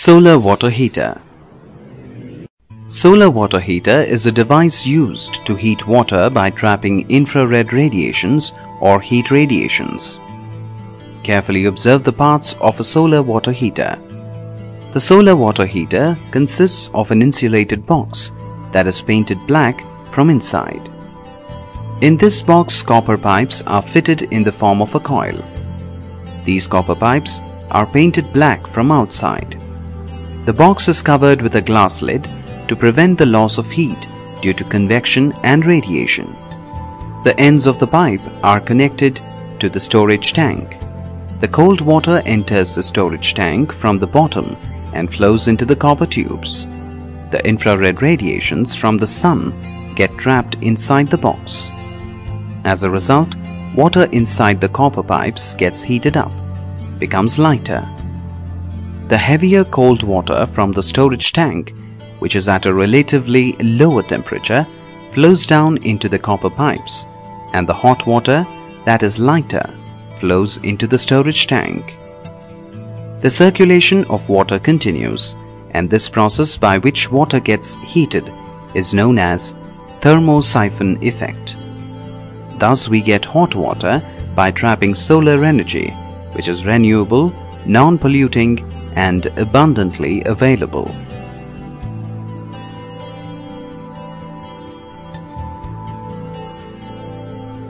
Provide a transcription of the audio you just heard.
Solar water heater Solar water heater is a device used to heat water by trapping infrared radiations or heat radiations. Carefully observe the parts of a solar water heater. The solar water heater consists of an insulated box that is painted black from inside. In this box copper pipes are fitted in the form of a coil. These copper pipes are painted black from outside. The box is covered with a glass lid to prevent the loss of heat due to convection and radiation. The ends of the pipe are connected to the storage tank. The cold water enters the storage tank from the bottom and flows into the copper tubes. The infrared radiations from the sun get trapped inside the box. As a result, water inside the copper pipes gets heated up, becomes lighter. The heavier cold water from the storage tank, which is at a relatively lower temperature, flows down into the copper pipes and the hot water that is lighter flows into the storage tank. The circulation of water continues and this process by which water gets heated is known as thermosiphon effect. Thus we get hot water by trapping solar energy which is renewable, non-polluting and abundantly available.